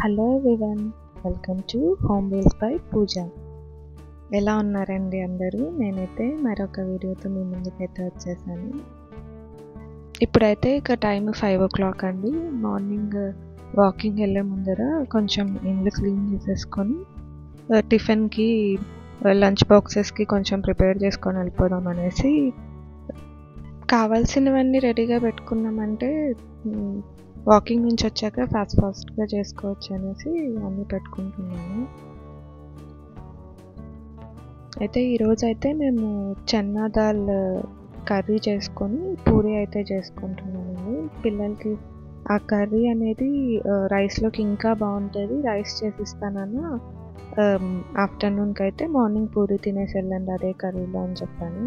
Hello everyone welcome to home wheels by Pooja. ఎలా ఉన్నారండి అందరూ? నేనైతే మరొక వీడియోతో మీ ముందుకైతే వచ్చేసాను. ఇప్పుడైతే ఇక టైం ఫైవ్ ఓ క్లాక్ అండి. మార్నింగ్ వాకింగ్ వెళ్ళే ముందర కొంచెం ఇండ్లు క్లీన్ చేసేసుకొని టిఫిన్కి లంచ్ బాక్సెస్కి కొంచెం ప్రిపేర్ చేసుకొని వెళ్ళిపోదాం అనేసి కావాల్సినవన్నీ రెడీగా పెట్టుకున్నామంటే వాకింగ్ నుంచి వచ్చాక ఫాస్ట్ ఫాస్ట్గా చేసుకోవచ్చు అనేసి అన్నీ పెట్టుకుంటున్నాను. అయితే ఈరోజు అయితే మేము చన్నా దాల్ కర్రీ చేసుకొని పూరి అయితే చేసుకుంటున్నామండి. పిల్లలకి ఆ కర్రీ అనేది రైస్లోకి ఇంకా బాగుంటుంది. రైస్ చేసిస్తానన్న ఆఫ్టర్నూన్కి అయితే మార్నింగ్ పూరి తినేసి వెళ్ళండి అదే కర్రీలో అని చెప్పాను.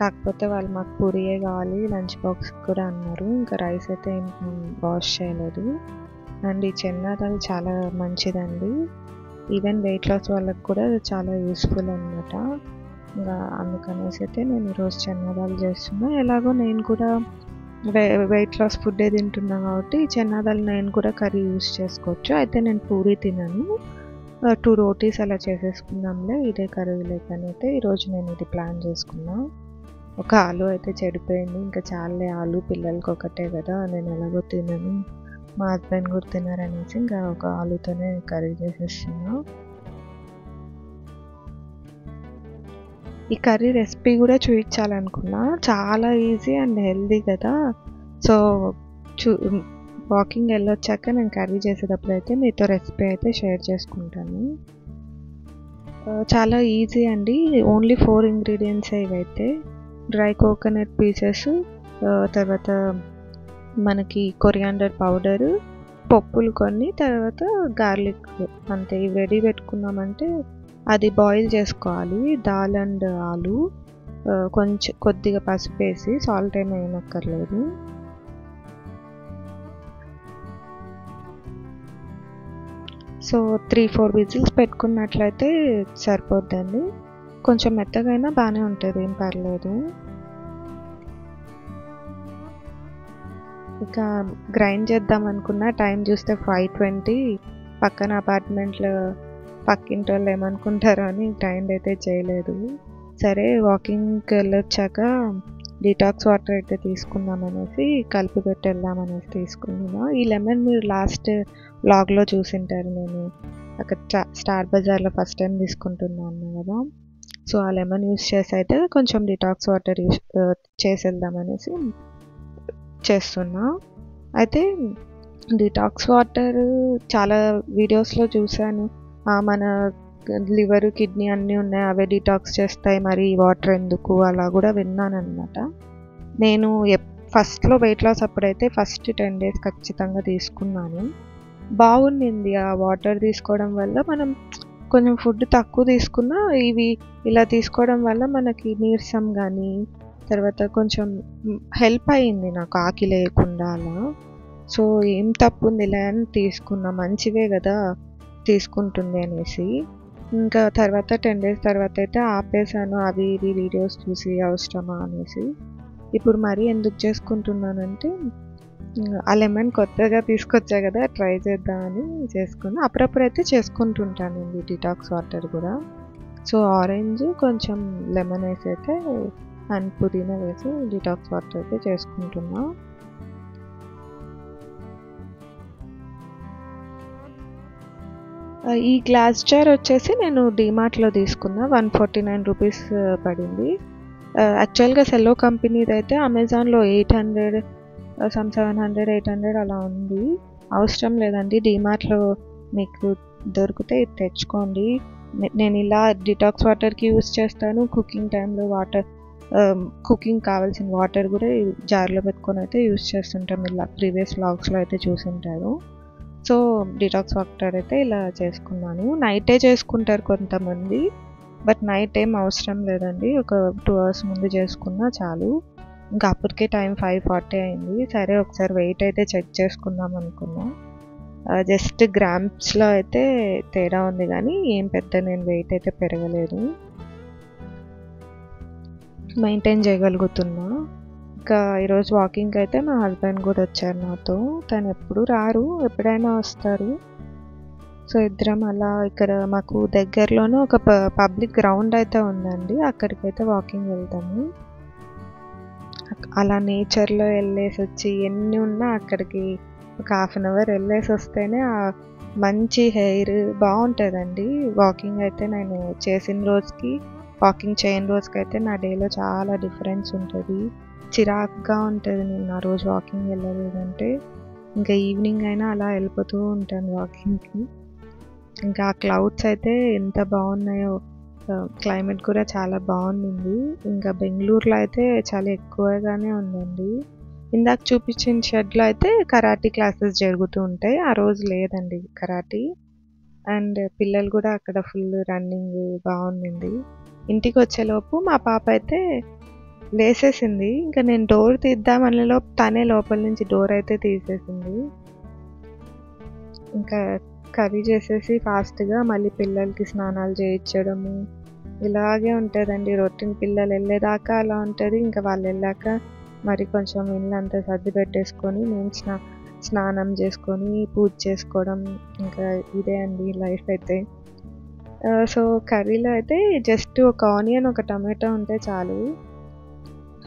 కాకపోతే వాళ్ళు మాకు పూరియే కావాలి లంచ్ బాక్స్ కూడా అన్నారు. ఇంకా రైస్ అయితే వాష్ చేయలేదు. అండ్ ఈ చన్నాదాలు చాలా మంచిదండి. ఈవెన్ వెయిట్ లాస్ వాళ్ళకి కూడా చాలా యూస్ఫుల్ అనమాట ఇంకా అందుకనేసి అయితే నేను ఈరోజు చెన్నాదాలు చేస్తున్నా. ఎలాగో నేను కూడా వెయిట్ లాస్ ఫుడ్డే తింటున్నా కాబట్టి ఈ నేను కూడా కర్రీ యూస్ చేసుకోవచ్చు. అయితే నేను పూరి తినను. టూ రోటీస్ అలా చేసేసుకుందాంలే. ఇదే కర్రీ లేకనైతే అయితే ఈరోజు నేను ఇది ప్లాన్ చేసుకున్నాను ఒక ఆలు అయితే చెడిపోయింది. ఇంకా చాలే ఆలు పిల్లలకి ఒకటే కదా నేను ఎలాగో తినను. మా హస్బెండ్ కూడా తినారనేసి ఇంకా ఒక ఆలుతోనే కర్రీ చేసేస్తున్నా. ఈ కర్రీ రెసిపీ కూడా చూపించాలనుకున్నా. చాలా ఈజీ అండ్ హెల్దీ కదా. సో చూ వాకింగ్ వెళ్ళొచ్చాక నేను కర్రీ చేసేటప్పుడు అయితే మీతో రెసిపీ అయితే షేర్ చేసుకుంటాను. చాలా ఈజీ అండి. ఓన్లీ ఫోర్ ఇంగ్రీడియంట్స్ ఇవైతే. డ్రై కోకోనట్ పీసెస్ తర్వాత మనకి కొరియాండర్ పౌడరు పప్పులు కొన్ని తర్వాత గార్లిక్ అంతే. ఇవి రెడీ పెట్టుకున్నామంటే అది బాయిల్ చేసుకోవాలి. దాల్ అండ్ ఆలు కొంచెం కొద్దిగా పసుపు వేసి సాల్ట్ ఏమి వేయనక్కర్లేదు. సో త్రీ ఫోర్ విజిల్స్ పెట్టుకున్నట్లయితే సరిపోద్దండి. కొంచెం మెత్తగైనా బాగానే ఉంటుంది ఏం పర్లేదు. ఇక గ్రైండ్ చేద్దాం అనుకున్న టైం చూస్తే ఫైవ్ ట్వంటీ పక్కన అపార్ట్మెంట్లో పక్కింటి వాళ్ళు ఏమనుకుంటారో అని గ్రైండ్ అయితే చేయలేదు. సరే వాకింగ్కి వెళ్ళొచ్చాక డిటాక్స్ వాటర్ అయితే తీసుకుందాం అనేసి కలిపి పెట్టి వెళ్దాం అనేసి తీసుకున్నాను. ఈ లెమన్ మీరు లాస్ట్ లాగ్లో చూసింటారు నేను అక్కడ స్టార్ బజార్లో ఫస్ట్ టైం తీసుకుంటున్నాను కదా. సో ఆ లెమన్ యూస్ చేసి అయితే కొంచెం డిటాక్స్ వాటర్ యూస్ చేసేద్దామనేసి చేస్తున్నా. అయితే డిటాక్స్ వాటర్ చాలా వీడియోస్లో చూశాను. మన లివర్ కిడ్నీ అన్నీ ఉన్నాయి. అవే డిటాక్స్ చేస్తాయి. మరి ఈ వాటర్ ఎందుకు? అలా కూడా విన్నాను అనమాట నేను ఫస్ట్లో వెయిట్ లాస్ అప్పుడైతే ఫస్ట్ టెన్ డేస్ ఖచ్చితంగా తీసుకున్నాను. బాగుండింది ఆ వాటర్ తీసుకోవడం వల్ల. మనం కొంచెం ఫుడ్ తక్కువ తీసుకున్నా ఇవి ఇలా తీసుకోవడం వల్ల మనకి నీరసం కానీ తర్వాత కొంచెం హెల్ప్ అయింది నాకు ఆకి లేకుండా అలా. సో ఏం తప్పు ఉంది ఇలా అని తీసుకున్నా. మంచివే కదా తీసుకుంటుంది అనేసి. ఇంకా తర్వాత టెన్ డేస్ తర్వాత అయితే ఆపేసాను అవి ఇవి వీడియోస్ చూసి అవసరమా అనేసి. ఇప్పుడు మరీ ఎందుకు చేసుకుంటున్నానంటే ఆ లెమన్ కొత్తగా తీసుకొచ్చా కదా ట్రై చేద్దామని చేసుకున్నా. అప్పుడప్పుడు అయితే చేసుకుంటుంటానండి డిటాక్స్ వాటర్ కూడా. సో ఆరెంజ్ కొంచెం లెమన్ వేసి అయితే అండ్ పుదీనా వేసి డిటాక్స్ వాటర్ అయితే చేసుకుంటున్నా. ఈ గ్లాస్ జార్ వచ్చేసి నేను డిమార్ట్లో తీసుకున్నా. వన్ ఫార్టీ నైన్ రూపీస్ పడింది. యాక్చువల్గా సెల్లో కంపెనీది అయితే అమెజాన్లో eight hundred some seven hundred eight hundred అలా ఉంది. అవసరం లేదండి. డీమార్ట్లో మీకు దొరికితే తెచ్చుకోండి. నేను ఇలా డిటాక్స్ వాటర్కి యూస్ చేస్తాను. కుకింగ్ టైంలో వాటర్ కుకింగ్ కావాల్సిన వాటర్ కూడా జార్లో పెట్టుకొని అయితే యూస్ చేస్తుంటాం. ఇలా ప్రీవియస్ వ్లాగ్స్లో అయితే చూసుంటారు. సో డిటాక్స్ వాటర్ అయితే ఇలా చేసుకున్నాను. నైటే చేసుకుంటారు కొంతమంది. బట్ నైట్ ఏం అవసరం లేదండి. ఒక టూ అవర్స్ ముందు చేసుకున్నా చాలు. ఇంకా అప్పటికే టైం ఫైవ్ ఫార్టీ అయింది. సరే ఒకసారి వెయిట్ అయితే చెక్ చేసుకుందాం అనుకున్నా. జస్ట్ గ్రామ్స్లో అయితే తేడా ఉంది కానీ ఏం పెద్ద నేను వెయిట్ అయితే పెరగలేదు. మెయింటైన్ చేయగలుగుతున్నా. ఇంకా ఈరోజు వాకింగ్కి అయితే మా హస్బెండ్ కూడా వచ్చారు నాతో. తను ఎప్పుడు రారు ఎప్పుడైనా వస్తారు. సో ఇద్దరం అలా ఇక్కడ మాకు దగ్గరలోనే ఒక పబ్లిక్ గ్రౌండ్ అయితే ఉందండి. అక్కడికైతే వాకింగ్ వెళ్తాము. అలా నేచర్లో వెళ్ళేసి వచ్చి ఎన్ని ఉన్నా అక్కడికి ఒక హాఫ్ అన్ అవర్ వెళ్ళేసి వస్తేనే ఆ మంచి హెయిర్ బాగుంటుందండి. వాకింగ్ అయితే నేను చేసిన రోజుకి వాకింగ్ చేయని రోజుకి అయితే నా డేలో చాలా డిఫరెన్స్ ఉంటుంది. చిరాకుగా ఉంటుంది నేను ఆ రోజు వాకింగ్ వెళ్ళలేదంటే. ఇంకా ఈవినింగ్ అయినా అలా వెళ్ళిపోతూ ఉంటాను వాకింగ్కి. ఇంకా ఆ క్లౌడ్స్ అయితే ఎంత బాగున్నాయో క్లైమేట్ కూడా చాలా బాగుంది ఇంకా బెంగళూరులో అయితే చాలా ఎక్కువగానే ఉందండి. ఇందాక చూపించిన షెడ్లో అయితే కరాటీ క్లాసెస్ జరుగుతూ ఉంటాయి. ఆ రోజు లేదండి కరాటీ. అండ్ పిల్లలు కూడా అక్కడ ఫుల్ రన్నింగ్ బాగుంది ఇంటికి వచ్చేలోపు మా పాప అయితే లేసేసింది. ఇంకా నేను డోర్ తీద్దామనే లోపు తనే లోపల నుంచి డోర్ అయితే తీసేసింది. ఇంకా కర్రీ చేసేసి ఫాస్ట్గా మళ్ళీ పిల్లలకి స్నానాలు చేయించడము. ఇలాగే ఉంటుందండి. రొట్టిన పిల్లలు వెళ్ళేదాకా అలా ఉంటుంది. ఇంకా వాళ్ళు వెళ్ళాక మరి కొంచెం ఇల్లంతా సర్ది పెట్టేసుకొని నేను స్నా స్నానం చేసుకొని పూజ చేసుకోవడం ఇంకా ఇదే అండి లైఫ్ అయితే. సో కర్రీలో అయితే జస్ట్ ఒక ఆనియన్ ఒక టమాటా ఉంటే చాలు.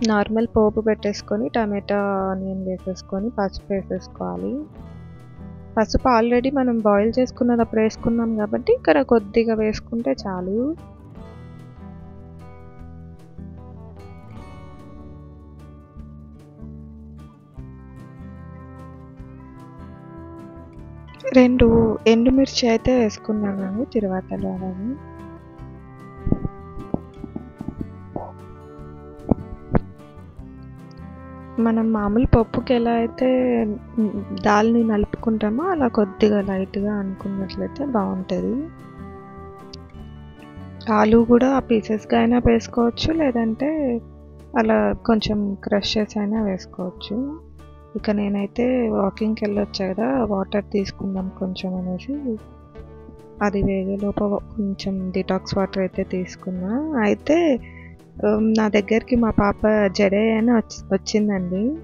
నార్మల్ పోపు పెట్టేసుకొని టమాటా ఆనియన్ వేసేసుకొని పసుపు వేసేసుకోవాలి. పసుపు ఆల్రెడీ మనం బాయిల్ చేసుకున్నదప్పుడు వేసుకున్నాం కాబట్టి ఇక్కడ కొద్దిగా వేసుకుంటే చాలు. రెండు ఎండుమిర్చి అయితే వేసుకున్నాను తిరువాతలో అలాగే. మనం మామూలు పప్పుకి ఎలా అయితే దాల్ని నలుపుకుంటామో అలా కొద్దిగా లైట్గా అనుకున్నట్లయితే బాగుంటుంది ఆలు కూడా పీసెస్గా అయినా వేసుకోవచ్చు లేదంటే అలా కొంచెం క్రష్ చేసి అయినా వేసుకోవచ్చు. ఇక నేనైతే వాకింగ్కి వెళ్ళొచ్చా కదా వాటర్ తీసుకుందాం కొంచెం అనేసి. అది వేగేలోపు కొంచెం డిటాక్స్ వాటర్ అయితే తీసుకున్నా. అయితే Um, నా దగ్గరికి మా పాప జడే అని వచ్చి వచ్చిందండి.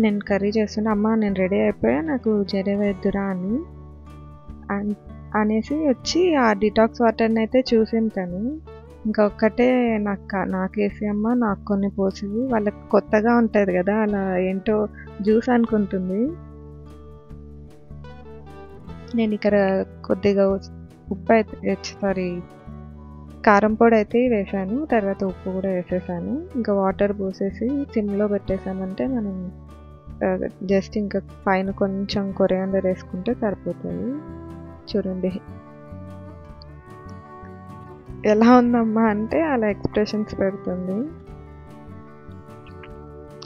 నేను కర్రీ చేస్తుంటే అమ్మ నేను రెడీ అయిపోయా నాకు జడే వేద్దురా అని. అన్- అనేసి వచ్చి ఆ డిటాక్స్ వాటర్ని అయితే చూసింది తను. ఇంకా ఒక్కటే నాకు నాకేసి అమ్మ నాకు కొన్ని పోసింది వాళ్ళకి కొత్తగా ఉంటుంది కదా అలా ఏంటో జ్యూస్ అనుకుంటుంది. నేను ఇక్కడ కొద్దిగా ఉప్పు అయితే సారీ కారం పొడి అయితే వేసాను తర్వాత ఉప్పు కూడా వేసేసాను. ఇంకా వాటర్ పోసేసి సిమ్లో పెట్టేసామంటే మనం జస్ట్ ఇంకా పైన కొంచెం కొరియాండర్ వేసుకుంటే సరిపోతుంది. చూడండి. ఎలా ఉందమ్మా అంటే అలా ఎక్స్ప్రెషన్స్ పెడుతుంది.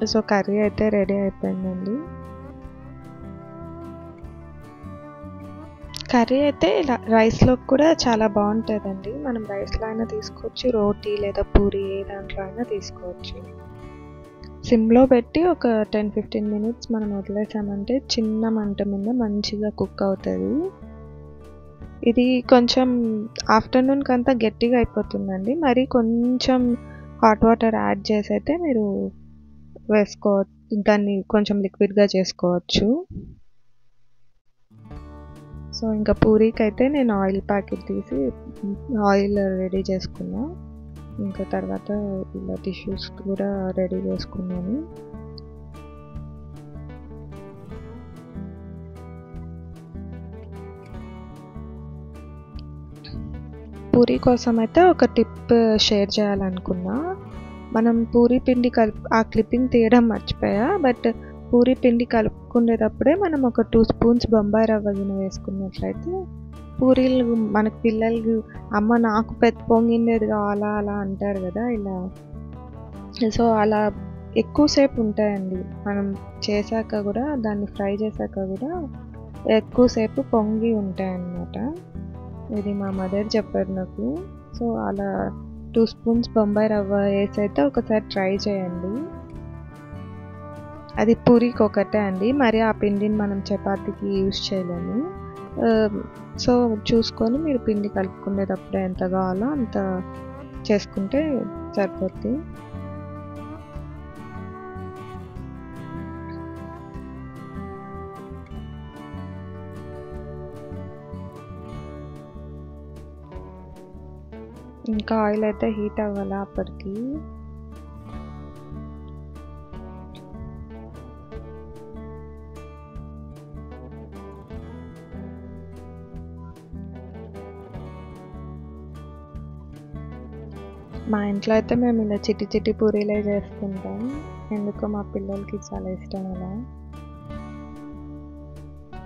సో కర్రీ అయితే రెడీ అయిపోయిందండి. కర్రీ అయితే ఇలా రైస్లోకి కూడా చాలా బాగుంటుందండి. మనం రైస్లో అయినా తీసుకోవచ్చు రోటీ లేదా పూరి ఏ దాంట్లో అయినా తీసుకోవచ్చు. సిమ్లో పెట్టి ఒక టెన్ ఫిఫ్టీన్ మినిట్స్ మనం వదిలేసామంటే చిన్న మంట మీద మంచిగా కుక్ అవుతుంది. ఇది కొంచెం ఆఫ్టర్నూన్కి అంతా గట్టిగా అయిపోతుందండి. మరి కొంచెం హాట్ వాటర్ యాడ్ చేసి అయితే మీరు వేసుకో దాన్ని కొంచెం లిక్విడ్గా చేసుకోవచ్చు. సో ఇంకా పూరీకి అయితే నేను ఆయిల్ ప్యాకెట్ తీసి ఆయిల్ రెడీ చేసుకున్నా. ఇంకా తర్వాత ఇలా టిష్యూస్ కూడా రెడీ చేసుకున్నాను. పూరీ కోసం అయితే ఒక టిప్ షేర్ చేయాలనుకున్నా. మనం పూరీ పిండి కలిపి ఆ క్లిప్పింగ్ తీయడం మర్చిపోయా బట్ పూరి పిండి కలుపుకునేటప్పుడే మనం ఒక టూ స్పూన్స్ బొంబాయి రవ్వ గిన్నె వేసుకున్నట్లయితే పూరీలు మనకు పిల్లలు అమ్మ నాకు పెద్ద పొంగిండేది కావాలా అలా అంటారు కదా ఇలా. సో అలా ఎక్కువసేపు ఉంటాయండి. మనం చేశాక కూడా దాన్ని ఫ్రై చేశాక కూడా ఎక్కువసేపు పొంగి ఉంటాయన్నమాట. ఇది మా మదర్ చెప్పారు నాకు. సో అలా టూ స్పూన్స్ బొంబాయి రవ్వ వేసి అయితే ఒకసారి ట్రై చేయండి. అది పూరికి ఒకటే అండి. మరి ఆ పిండిని మనం చపాతీకి యూజ్ చేయలేము. సో చూసుకొని మీరు పిండి కలుపుకునేటప్పుడు ఎంత కావాలో అంత చేసుకుంటే సరిపోద్ది. ఇంకా ఆయిల్ అయితే హీట్ అవ్వాలా అప్పటికి? మా ఇంట్లో అయితే మేము ఇలా చిట్టి చిట్టి పూరీలే చేసుకుంటాం. ఎందుకో మా పిల్లలకి చాలా ఇష్టం అలా.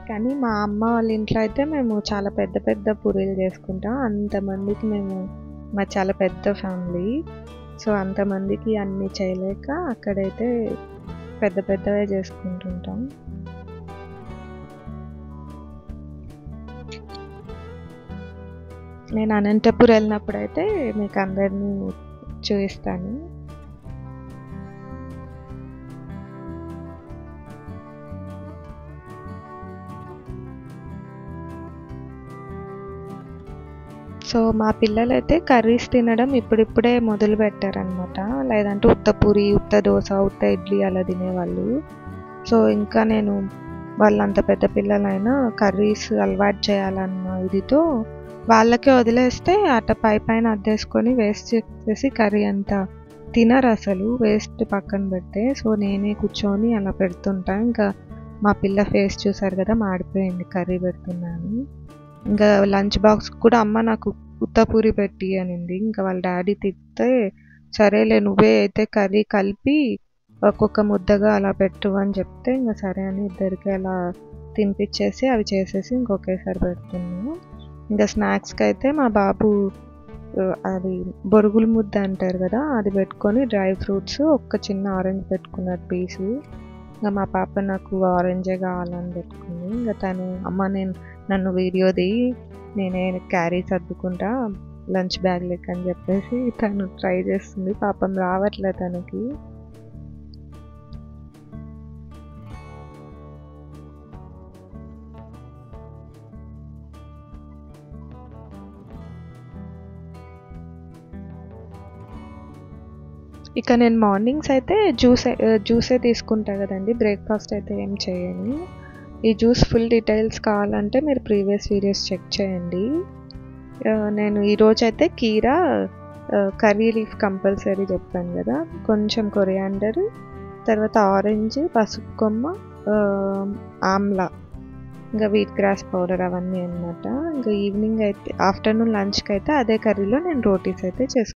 కానీ మా అమ్మ వాళ్ళ ఇంట్లో అయితే మేము చాలా పెద్ద పెద్ద పూరీలు చేసుకుంటాం. అంతమందికి మేము మా చాలా పెద్ద ఫ్యామిలీ. సో అంతమందికి అన్నీ చేయలేక అక్కడైతే పెద్ద పెద్దవే చేసుకుంటుంటాం. నేను అనంతపూర్ వెళ్ళినప్పుడు అయితే మీకు అందరినీ చూపిస్తాను. సో మా పిల్లలు అయితే కర్రీస్ తినడం ఇప్పుడిప్పుడే మొదలు పెట్టారనమాట లేదంటే ఉత్త పూరి ఉత్త దోశ ఉత్త ఇడ్లీ అలా తినేవాళ్ళు. సో ఇంకా నేను వాళ్ళంత పెద్ద పిల్లలైనా కర్రీస్ అలవాటు చేయాలన్న ఇదితో వాళ్ళకే వదిలేస్తే అట్ట పై పైన అద్దేసుకొని వేస్ట్ చేసేసి కర్రీ అంతా తినరు అసలు. వేస్ట్ పక్కన పెడితే సో నేనే కూర్చొని అలా పెడుతుంటా. ఇంకా మా పిల్ల ఫేస్ చూసారు కదా మాడిపోయింది కర్రీ పెడుతున్నాను. ఇంకా లంచ్ బాక్స్ కూడా అమ్మ నాకు ఉత్తపూరి పెట్టి అనింది. ఇంకా వాళ్ళ డాడీ తిప్పితే సరేలే నువ్వే అయితే కర్రీ కలిపి ఒక్కొక్క ముద్దగా అలా పెట్టు అని చెప్తే ఇంకా సరే అని ఇద్దరికి అలా తినిపించేసి అవి చేసేసి ఇంకొకేసారి పెడుతున్నాను. ఇంకా స్నాక్స్కి అయితే మా బాబు అది బొరుగుల ముద్ద అంటారు కదా అది పెట్టుకొని డ్రై ఫ్రూట్స్ ఒక్క చిన్న ఆరెంజ్ పెట్టుకున్నారు పీసు. ఇంకా మా పాప నాకు ఆరెంజే కావాలని పెట్టుకుంది. ఇంకా తను అమ్మ నేను నన్ను వీడియో దిగి నేనే క్యారీ సర్దుకుంటా లంచ్ బ్యాగ్ లెక్క అని చెప్పేసి తను ట్రై చేస్తుంది. పాపం రావట్లే తనకి. ఇక నేను మార్నింగ్స్ అయితే జ్యూస్ జ్యూసే తీసుకుంటా కదండి. బ్రేక్ఫాస్ట్ అయితే ఏం చేయను. ఈ జ్యూస్ ఫుల్ డీటెయిల్స్ కావాలంటే మీరు ప్రీవియస్ వీడియోస్ చెక్ చేయండి. నేను ఈరోజు అయితే కీరా కర్రీ లీఫ్ కంపల్సరీ చెప్పాను కదా. కొంచెం కొరియాండర్ తర్వాత ఆరెంజ్ పసుపు కొమ్మ ఆమ్లా ఇంకా వీట్ గ్రాస్ పౌడర్ అవన్నీ అనమాట ఇంకా ఈవినింగ్ అయితే ఆఫ్టర్నూన్ లంచ్కి అయితే అదే కర్రీలో నేను రోటీస్ అయితే చేసుకుంటాను